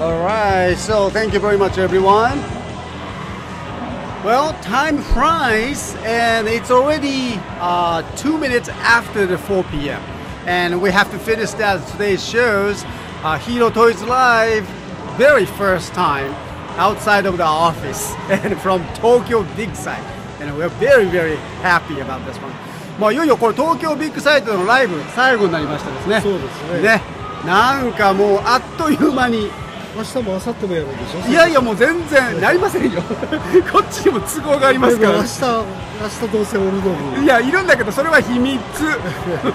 All right, so thank you very much, everyone. Well, time flies, and it's already uh, two minutes after the 4 p.m. And we have to finish that today's shows, uh, Hero Toys Live, very first time outside of the office and from Tokyo Big Site. And we're very, very happy about this one. まあ、いよいよこれ東京ビッグサイトのライブ最後になりましたですね。そうですねね。なんかもうあっという間に 明日も明後日もやるんでしょいやいやもう全然なりませんよこっちにも都合がありますから明日明日どうせおるのにいやいるんだけどそれは秘密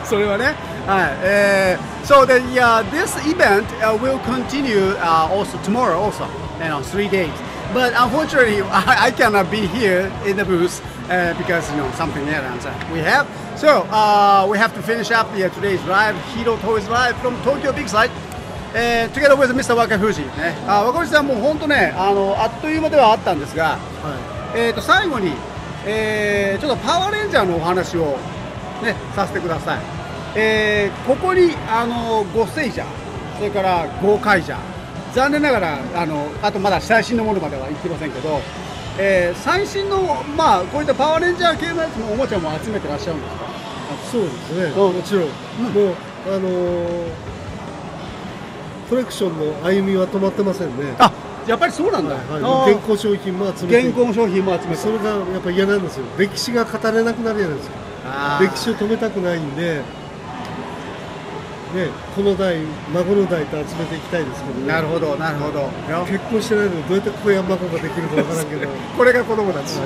それはねはいえー、so the yeah this event、uh, will continue、uh, also tomorrow also you know three days but unfortunately I, I cannot be here in the booth uh, because you know something else we have so uh, we have to finish up the, today's live Hero Toys Live from Tokyo Big Site えー、Together with Mr. 若藤ね、あ若藤さんも本当ねあのあっという間ではあったんですが、はえー、と最後に、えーちょっとパワーレンジャーのお話を、ね、させてください、えーここにあのゴセイジャーそれからゴーカイジャー残念ながらあのあとまだ最新のものまでは行ってませんけど、えー最新の、まあ、こういったパワーレンジャー系のやつのおもちゃも集めてらっしゃるんですか？いそうですね。うんもちろん、もうあのーコレクションの歩みは止まってませんね。あやっぱりそうなんだ、はい現行商品も集めて。現行商品も集めて。それがやっぱ嫌なんですよ。歴史が語れなくなるじゃないですか。歴史を止めたくないんで。ねこの代孫の代と集めていきたいですけどね。なるほどなるほど。結婚してないのにどうやって子や孫ができるかわからんけど。これが子供たち。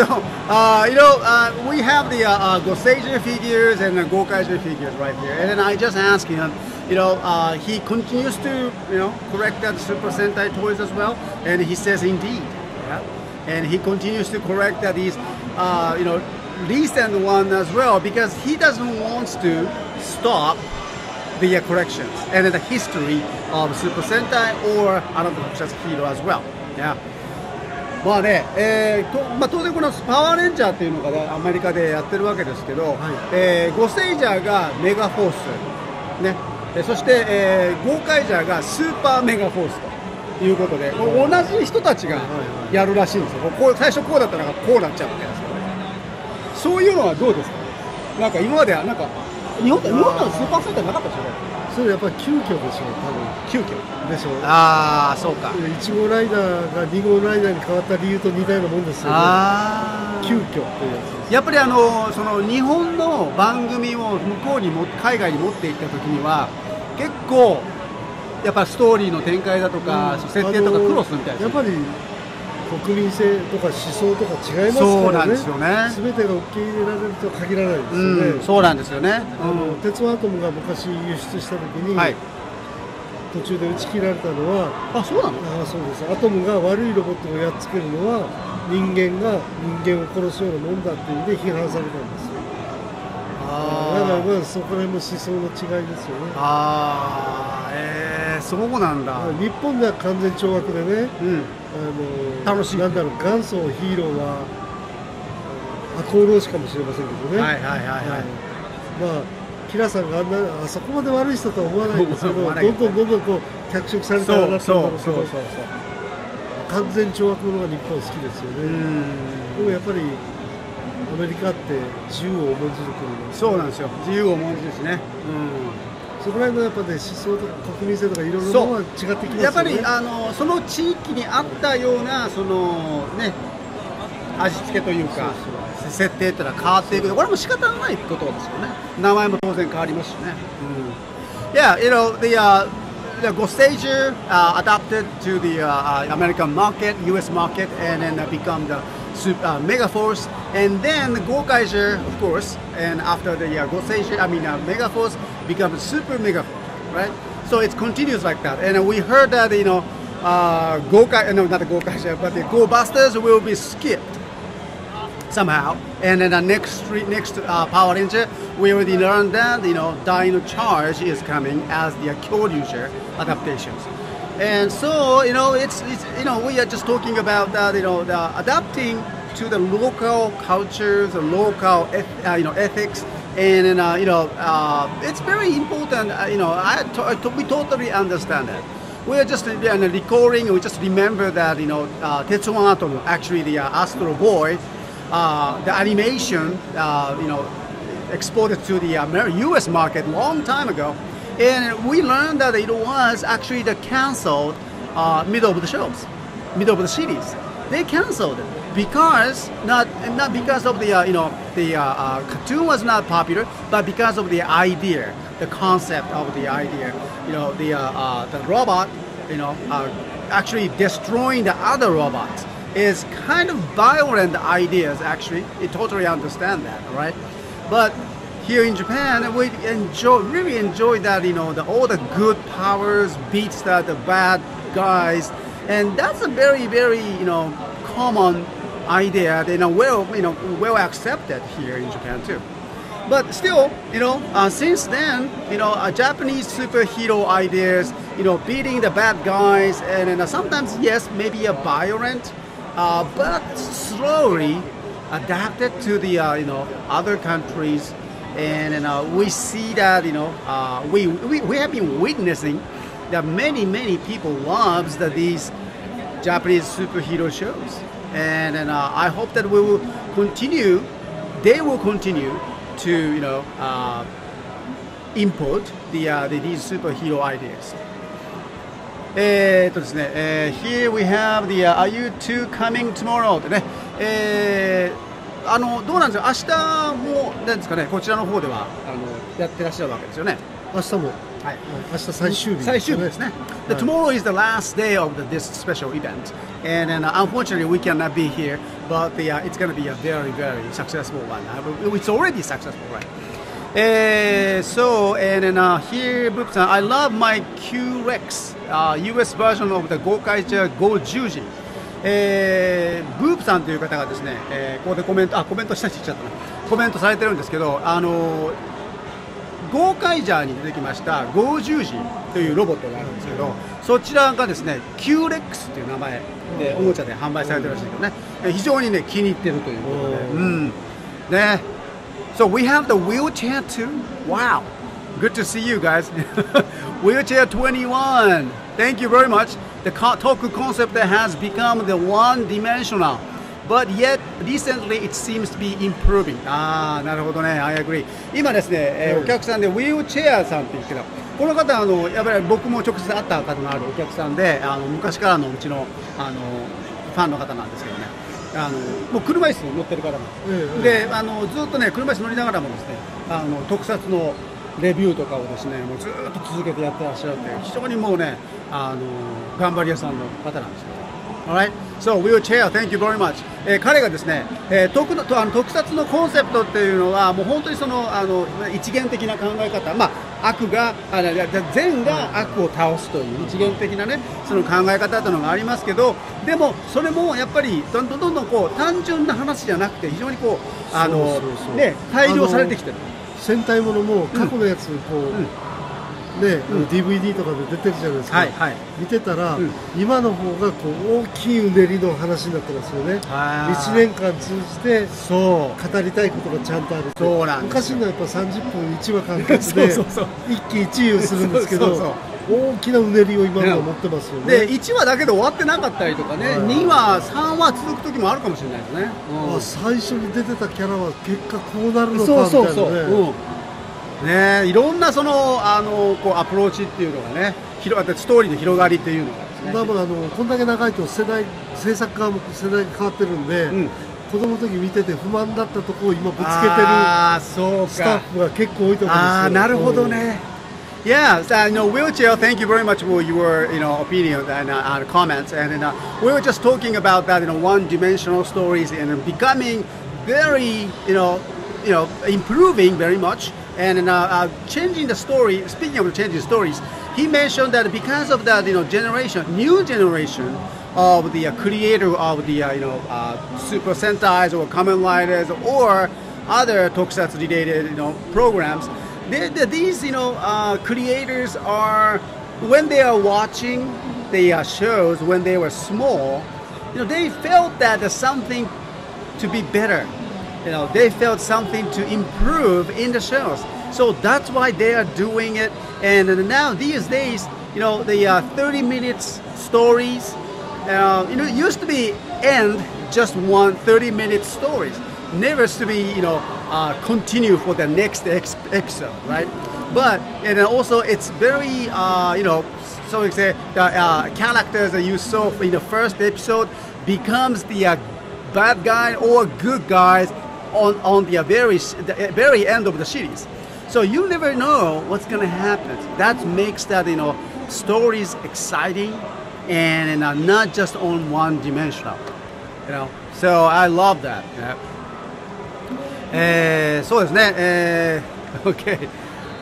So, uh, you know, uh, we have the uh, uh, figures and the Gokaiju figures right here. And then I just asked him, you know, uh, he continues to, you know, correct that Super Sentai toys as well. And he says, indeed. Yeah. And he continues to correct that these, uh, you know, recent one as well because he doesn't want to stop the uh, corrections and the history of Super Sentai or another just hero as well. Yeah. まあね、えーとまあ、当然このパワーレンジャーっていうのがねアメリカでやってるわけですけど、えーゴセイジャーがメガフォース、ね、えーそして、えーゴーカイジャーがスーパーメガフォースということで、これ同じ人たちがやるらしいんですよ、こう最初こうだったのがこうなっちゃうわけですよね。そういうのはどうですか？なんか今まではなんか日本日本のスーパーセンターなかったでしょ？それやっぱり急遽でしょ急遽？多分でしょ。ああそうか。1号ライダーが2号ライダーに変わった理由と似たようなもんですよね。急遽っていうやつやっぱりあのその日本の番組を向こうにも海外に持っていった時には結構やっぱストーリーの展開だとか、設定とか苦労するみたいですやっぱり国民性とか思想とか違いますからね。そうなんですよね。全てが受け入れられるとは限らないですよね、うん、そうなんですよね、あの鉄腕アトムが昔輸出した時に、はい。途中で打ち切られたのはあそうなの？あそうです。アトムが悪いロボットをやっつけるのは人間が人間を殺すようなもんだっていう意味で批判されたんですよ。だからあまあそこら辺も思想の違いですよね。あーえー、そうなんだ。日本では完全懲悪でねうん。あの楽しい。なんだろう元祖ヒーローはあ赤穂浪士かもしれませんけどね、はいはいはいはい。まあキラさんがあんなあそこまで悪い人とは思わないんですけどどんどんどんどんこう脚色されたらなってそうそうそうそう。完全懲悪者が日本好きですようね、ん。でもやっぱりアメリカって自由を重んじる国なんですそうなんですよ。自由を重んじるしね、そこら辺のやっぱね思想とか国民性とかいろいろなものは違ってきますよねやっぱりあのその地域に合ったようなそのね味付けというか設定っていうのは変わっていくこれも仕方がないことですよね名前も当然変わりますしね、Yeah, you know the uh, the Gostager uh, adapted to the uh, uh, American market, U.S. market, and then uh, become the uh, Megaforce, and then the Gokaiser, of course, and after the uh, Gostager, I mean uh, Megaforce becomes Super Megaforce, right? So it continues like that, and we heard that you know uh, Gokai, no, not the Gokaiser, but the Go Busters will be skipped somehow. And then the next re- next uh, Power Ranger, we already learned that you know Dino Charge is coming as the Kyoryuger adaptations. And so you know it's, it's you know we are just talking about that you know the adapting to the local cultures, the local uh, you know ethics. And then, uh, you know, uh, it's very important. Uh, you know, I, to- to- we totally understand that. we are just uh, recalling. We just remember that you know uh, Tetsuan Atom, actually the uh, Astro Boy, uh, the animation, uh, you know, exported to the Amer- U.S. market long time ago, and we learned that it was actually the canceled uh, middle of the shows, middle of the series. They canceled it because not not because of the uh, you know the uh, uh, cartoon was not popular, but because of the idea, the concept of the idea. You know the uh, uh, the robot, you know, uh, actually destroying the other robots is kind of violent ideas. Actually, you totally understand that, right? But here in Japan, we enjoy really enjoy that you know the all the good powers beats that the bad guys, and that's a very very you know common idea. You know well you know well accepted here in Japan too. But still, you know, uh, since then, you know, uh, Japanese superhero ideas, you know, beating the bad guys, and, and uh, sometimes yes, maybe a violent, uh, but slowly adapted to the uh, you know other countries, and, and uh, we see that you know we, we we have been witnessing that many many people loves that these Japanese superhero shows, and and uh, I hope that we will continue. They will continue to you know uh, import the, uh, the these superhero ideas. えーっとですね、えー Here we have the、uh, Are you two coming tomorrow? ってね、えーあのどうなんですか、明日もなんですかね、こちらの方ではあのやってらっしゃるわけですよね。明日も、はい明日最終日最終日ですね。The はい tomorrow is the last day of the, this special event, and, and uh, unfortunately we cannot be here, but the, uh, it's going to be a very very successful one. Uh, it's already successful, right? Uh, so and then uh, here, Boop-san, I love my Q-Rex uh, US version of the 豪快者 Go 10時。えー、ブープさんという方がですね、えーここでコメント、あ、コメントしたし言っちゃったな。コメントされてるんですけど、あのー ゴーカイジャーに出てきましたゴージュージというロボットがあるんですけどそちらがですね Q-Rex という名前でおもちゃで販売されてるらしいけどねえ非常にね気に入ってるということでうんね So we have the wheelchair too Wow Good to see you guys Wheelchair 21 Thank you very much The talk concept has become the one dimensional But yet, recently it seems to be improving. ああ、なるほどね、I agree. 今ですね、えーうんお客さんでウィールチェアさんって言ってた。この方あのやっぱり僕も直接会った方のあるお客さんで、あの昔からのうちのあのファンの方なんですけどね。あのもう車椅子に乗ってる方なんです。ええで、あのずっとね車椅子乗りながらもですね、あの特撮のレビューとかをですね、もうずっと続けてやってらっしゃるって非常にもうね、あの頑張り屋さんの方なんですけど。Alright, so wheelchair, thank you very much. えー彼がですね、えー特のとあの特撮のコンセプトっていうのはもう本当にそのあの一元的な考え方、まあ悪があいやいや善が悪を倒すという一元的なねその考え方というのがありますけど、でもそれもやっぱりどんどんどんどんこう単純な話じゃなくて非常にこうあのね改良されてきてる。戦隊ものも過去のやつこう、んね、うん。DVD とかで出てるじゃないですか、はいはい。見てたら、うん。今の方がこう大きいうねりの話になってますよね。あー。1年間通じてそう。語りたいことがちゃんとあるそうなん昔のやっぱ30分1話完結そうでそうそう。一喜一憂するんですけどそうそうそう。大きなうねりを今のは持ってますよね。で1話だけで終わってなかったりとかね、はい2話、3話続く時もあるかもしれないですね。あ最初に出てたキャラは結果こうなるのかみたそいうなね。そうそう、うんねいろんなそのあのこうアプローチっていうのがね、広がってストーリーの広がりっていうのがですね。多分あのこんだけ長いと世代制作側も世代が変わってるんで、うん子供の時見てて不満だったところを今ぶつけてるスタッか。フが結構多いと思うんですよああ、なるほどね。Yeah, so, you know, wheelchair. Thank you very much for your, you know, opinion and uh, uh, comments. And uh, we were just talking about that, you know, one-dimensional stories and becoming very, you know, you know, improving very much and uh, uh, changing the story. Speaking of changing stories, he mentioned that because of that, you know, generation, new generation of the uh, creator of the, uh, you know, uh, Super Sentais or Kamen Riders or other tokusatsu related, you know, programs. They, they, these, you know, uh, creators are when they are watching the shows when they were small, you know, they felt that there's something to be better you know, they felt something to improve in the shows. So that's why they are doing it. And now these days, you know, the uh, 30 minutes stories, uh, you know, it used to be end just one 30 minute stories. Never to be, you know, uh, continue for the next ex- episode, right? But and also it's very, uh, you know, so we say the uh, characters that you saw in the first episode becomes the uh, bad guy or good guys on, on the very the very end of the series. So you never know what's gonna happen. That makes that you know stories exciting and uh, not just on one dimensional. You know. So I love that. Yeah. えー、そうですね。えー、OK。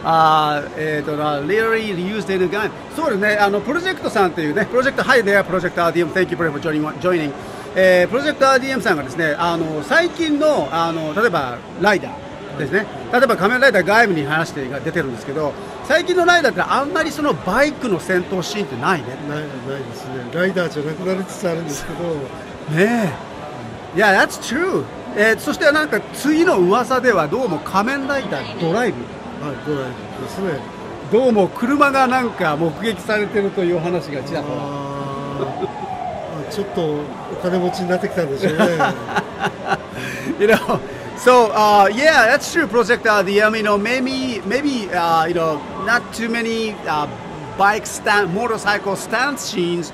あーえーとな、Larry used in a gun. そうですね。あのプロジェクトさんというね、プロジェクト Hi there, プロジェクト RDM. Thank you very much for joining. joining. えー、プロジェクト RDM さんがですね、あの最近のあの例えばライダーですね。例えば仮面ライダー外部に話してが出てるんですけど、最近のライダーってあんまりそのバイクの戦闘シーンってないね。ないないですねライダーじゃなくなりつつあるんですけどねえ。いや、that's true. えー、そしてなんか次の噂ではどうも仮面ライダードライブ。はいドライブですねどうも車がなんか目撃されてるという話がちらほら。あーちょっとお金持ちになってきたんでしょうね you know, so uh, yeah, that's true. Project RDM, you know, maybe maybe uh, you know, not too many uh, bike stand, motorcycle stunt scenes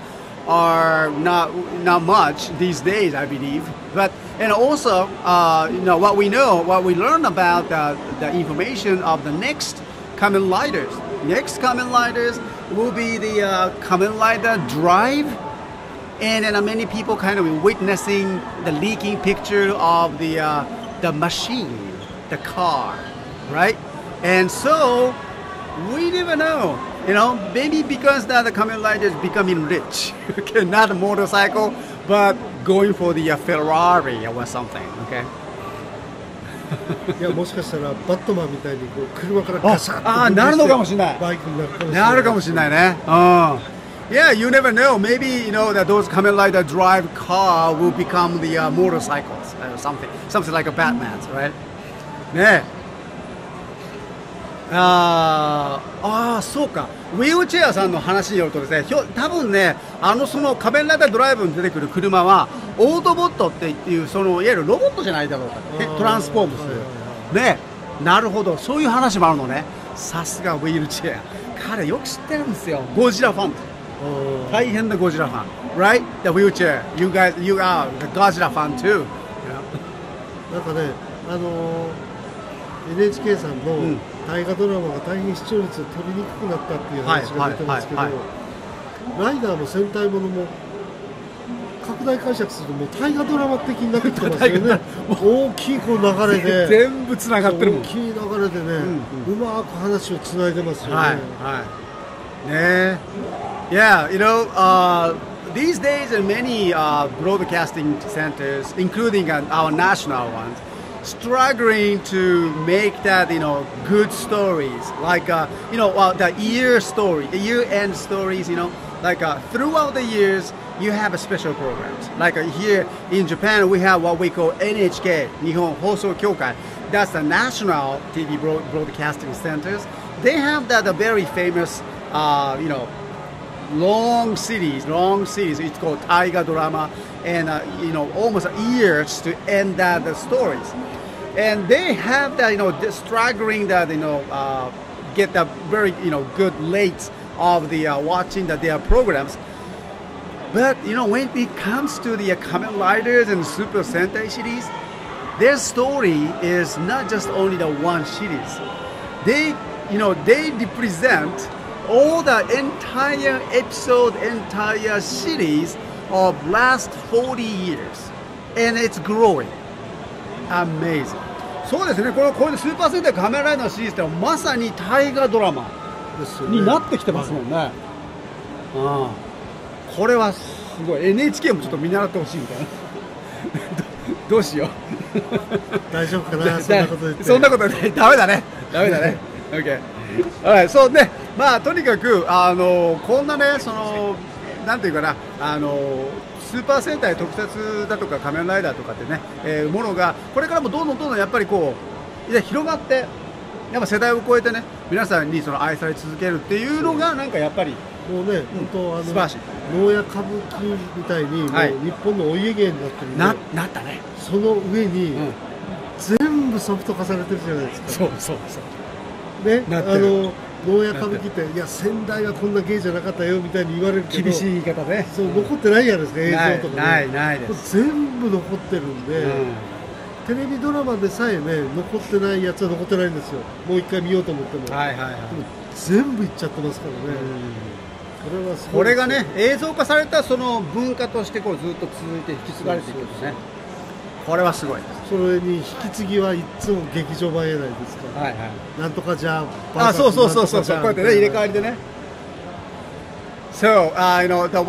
are not not much these days, I believe. But and also, uh, you know, what we know, what we learn about the, the information of the next Kamen Riders. Next Kamen Riders will be the uh, Kamen Rider Drive and then uh, many people kind of witnessing the leaking picture of the uh, the machine, the car, right? And so we never know, you know, maybe because the, the Kamen Rider is becoming rich, okay, not a motorcycle, but going for the uh, Ferrari or something, okay? いやもしかしたらバットマンみたいにこう車からガシャッとああなるのかもしれないバイクになるかもしれないなるかもしれないね。うん。 Yeah, you never know. Maybe you know that those Kamen Rider drive car will become the uh, motorcycles or something, something like a Batman's, right? ねえ。あーあーそうか。ウィールチェアさんの話によるとですねひょ多分ねあのその仮面ライダードライブに出てくる車はオートボットっていうそのいわゆるロボットじゃないだろうかねトランスフォームする。ね。なるほど。そういう話もあるのね。さすがウィールチェア。彼よく知ってるんですよ。ゴジラファン大変なゴジラファン。Right? The wheelchair. You guys you are the Godzilla fan too? なんかね、あのー NHK さんのうん。大河ドラマが大変視聴率を取りにくくなったっていう話が出てますけど、はいライダーも戦隊ものも拡大解釈するともう大河ドラマ的になってきてますよね。大きいこう流れで。全部つながってるもん。大きい流れでね、ううん。まく話をつないでますよね、はいはい。ね Yeah, you know, uh, these days in many uh, broadcasting centers, including our national ones, struggling to make that you know good stories like uh, you know uh, the year story, the year end stories. You know, like uh, throughout the years, you have a special programs. Like uh, here in Japan, we have what we call NHK, Nihon Hoso Kyokai. That's the national TV broad- broadcasting centers. They have that a very famous, uh, you know, long series, long series. It's called Tiger drama, and uh, you know, almost years to end that the stories. And they have that, you know, the struggling that you know, uh, get that very you know good rates of the uh, watching that their programs. But you know, when it comes to the uh, Kamen Riders and Super Sentai series, their story is not just only the one series. They, you know, they represent all the entire episode, entire series of last 40 years, and it's growing. Amazing. そうですね、このこれスーパーセンターカメラライダーのシリーズってまさに大河ドラマになってきてますもんね。ああこれはすごい。NHK もちょっと見習ってほしいみたいな。ど どうしよう。大丈夫かな？そんなこと言って。そんなことねダメだね。ダメだね。OK はいそう。ねまあとにかくあのこんなねそのなんていうかなあのスーパー戦隊特撮だとか仮面ライダーとかってね、えーものがこれからもどんどんどんどんやっぱりこう広がってやっぱ世代を超えてね皆さんにその愛され続けるっていうのがなんかやっぱりもうね、本当あの能や歌舞伎みたいに、はい。日本のお家芸になってるななったね、その上に、うん、全部ソフト化されてるじゃないですか。そうそうそう。ね、あの能や歌舞伎っていや先代はこんな芸じゃなかったよみたいに言われるけど厳しい言い方ね。そう残ってないじゃないですか映像とか、ね、ないないです、全部残ってるんで、うん。テレビドラマでさえね残ってないやつは残ってないんですよ。もう一回見ようと思っても、はいはいはい、全部いっちゃってますからね、これはこれがね映像化されたその文化としてこうずっと続いて引き継がれていくんですねこれはすごいそれに引き継ぎはいつも劇場版やないですか、はいはいなんとかじゃあ、そうそうそうそうそう、こうやってね、入れ替わりりでね。So, uh, you know, the,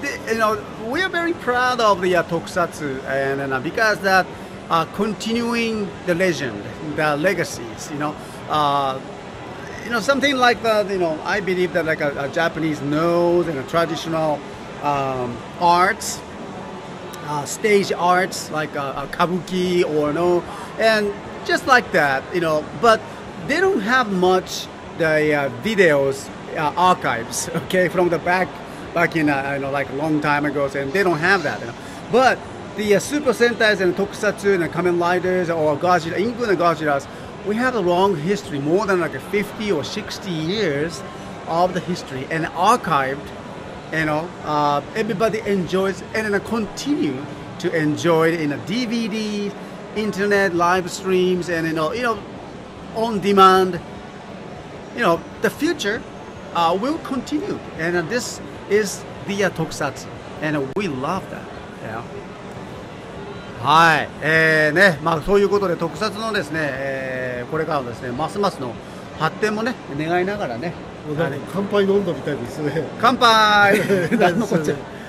the, you know, we are very proud of the uh, Tokusatsu, and, and uh, because that uh, continuing the legend, the legacies, you know, uh, you know, something like that. You know, I believe that like a, a Japanese knows and a traditional um, arts, uh, stage arts like uh, uh, kabuki or no, and just like that, you know. But they don't have much the uh, videos uh, archives, okay, from the back back in you know like a long time ago, and they don't have that. You know. But the Super Sentais and Tokusatsu and Kamen Riders or Godzilla, including we have a long history, more than like 50 or 60 years of the history and archived you know, uh, everybody enjoys and then continue to enjoy it in a DVD, internet live streams, and you know, you know, on demand. You know, the future uh, will continue, and uh, this is the uh, Tokusatsu, and uh, we love that. You know. はい、えーね、まあそういうことで特撮のですね、えーこれからのですね、ますますの発展もね願いながらね。乾杯の温度みたいですね。乾杯。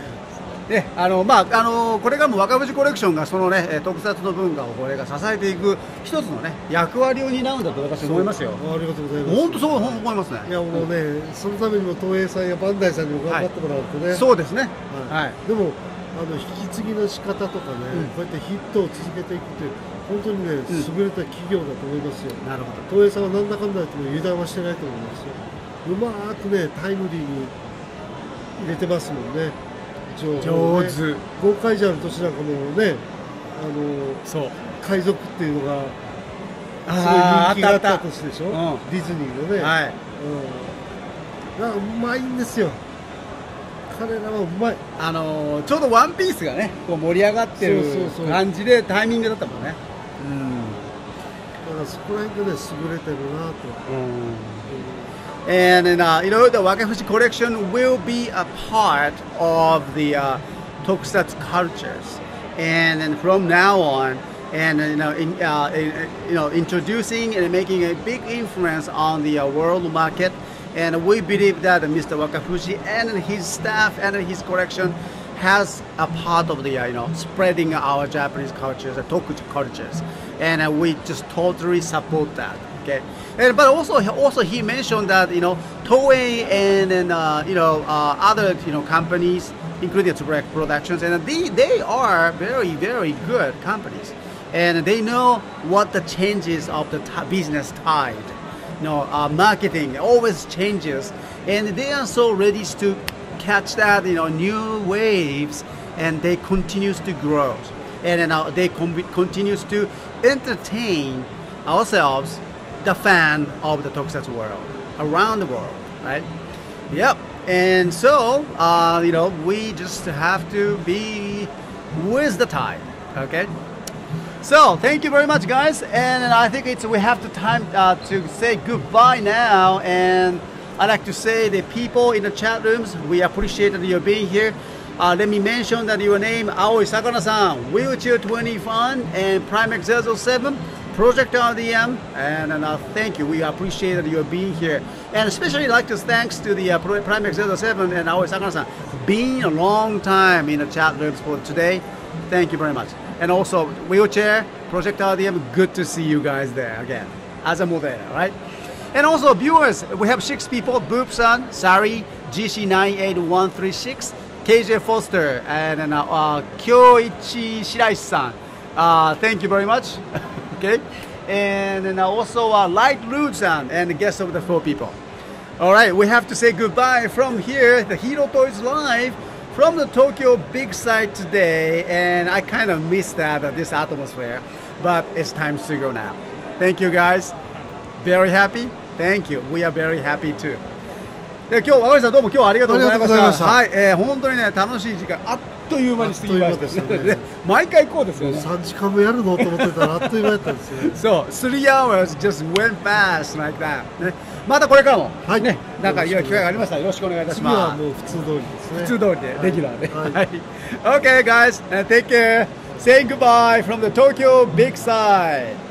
ね、あのまああのこれからも若藤コレクションがそのねえー特撮の文化をこれが支えていく一つのね役割を担うんだと私は思いますよ。ありがとうございます。本当そう思いますね。いやもうね、そのためにも東映さんやバンダイさんにも頑張ってもらうとね、そうですね。はい。はい。でもあの引き継ぎの仕方とかね、うん。こうやってヒットを続けていくっていう本当にね、ん。優れた企業だと思いますよ。なるほど。東映さんはなんだかんだ言っても油断はしてないと思いますようまーくねタイムリーに入れてますもんね。情報をね上手。ゴーカイジャーの年なんかもね。あのそう。海賊っていうのがすごい人気があった年でしょ、うん。ディズニーのね、はい。うん、だからうまいんですよ。彼らはうまい。あのーちょうどワンピースがねこう盛り上がってる感じでタイミングだったもんね。だからそこら辺でね優れてるなと、うん。And then, uh, you know, the Wakafushi collection will be a part of the uh, Tokusatsu cultures. And then from now on, and uh, you know, in, uh, in, you know, introducing and making a big influence on the uh, world market. And we believe that Mr. Wakafushi and his staff and his collection has a part of the, uh, you know, spreading our Japanese cultures, the Tokuchi cultures. And uh, we just totally support that. Okay, and, but also also he mentioned that you know Toei and then uh, you know uh, other you know companies, including Tsuburek Productions, and they they are very very good companies, and they know what the changes of the business tide, you know, uh, marketing always changes, and they are so ready to catch that you know new waves, and they continues to grow, and then they continues to entertain ourselves, the fan of the Tokusatsu world, around the world, right? Yep. And so, uh, you know, we just have to be with the tide, okay? So, thank you very much, guys. And I think it's we have the time uh, to say goodbye now. And I'd like to say the people in the chat rooms, we appreciate that you're being here. Uh, let me mention that your name, Aoi Sakana-san, Wheelchair 20 Fun, and Primex 007, Project RDM, and, and uh, thank you. We appreciate you're being here. And especially like to thanks to the uh, Primex 007 and Aoi Sakana-san, being a long time in the chat rooms for today. Thank you very much. And also, Wheelchair, Project RDM, good to see you guys there again, as a moderator, right? And also, viewers, we have six people Boop-san, Sari, GC98136, KJ Foster and uh, uh, Kyoichi Shiraishi-san. Uh, thank you very much. okay, and then also uh, Light Rude-san and the guest of the four people. All right, we have to say goodbye from here. The Hero Toys Live from the Tokyo Big Site today, and I kind of missed that uh, this atmosphere, but it's time to go now. Thank you guys. Very happy. Thank you. We are very happy too. で今日若林さんどうも今日はありがとうございました。ありがとうございまはい、えー、本当にね楽しい時間あっという間に過ぎましたあっという間でしたね 毎回こうですよね。3時間もやるのと思ってたらあっという間やったんですよね そう、3 hours just went fast like that、ね。またこれからも、はいね、なんかいろいろ機会がありましたらよろしくお願いいたし次はます。もう普通通りですね普通通りで、レギュラーで。はいはい。Okay, guys, and take care. Say goodbye from the Tokyo Big Side.